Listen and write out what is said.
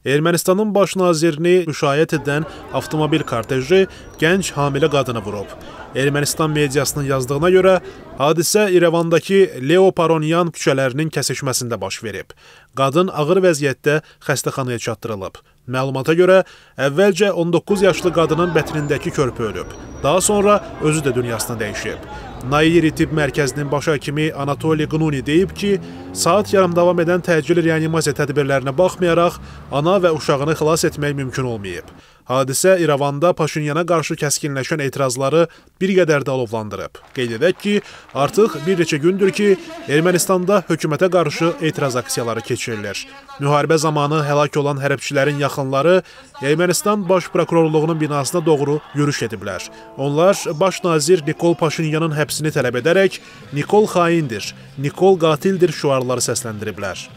Ermənistanın baş nazirini müşayiət edən avtomobil korteji gənc hamilə qadını vurub. Ermənistan mediasının yazdığına görə hadisə İrəvandakı Leo Paronyan küçələrinin kəsişməsində baş verib. Qadın ağır vəziyyətdə xəstəxanaya çatdırılıb. Məlumata görə əvvəlcə 19 yaşlı qadının bətnindəki körpü ölüb. Daha sonra özü də dünyasını dəyişib. Nayiri Tibb Mərkəzinin baş həkimi Anatoli Qnuni deyib ki, saat yarım davam edən təcili reanimasiya tədbirlərinə baxmayaraq, ana və uşağını xilas etmək mümkün olmayıb. Hadisə İrəvanda Paşinyana qarşı kəskinləşən etirazları bir qədər də alovlandırıb. Qeyd edək ki, artıq bir neçə gündür ki, Ermənistanda hökumətə qarşı etiraz aksiyaları keçirilir. Müharibə zamanı həlak olan hərbçilərin yaxınları Ermənistan Baş Prokurorluğunun binasına doğru yürüş ediblər. Onlar baş nazir Nikol Paşinyanın həbsini tələb edərək Nikol xaindir, Nikol qatildir şüarları səsləndiriblər.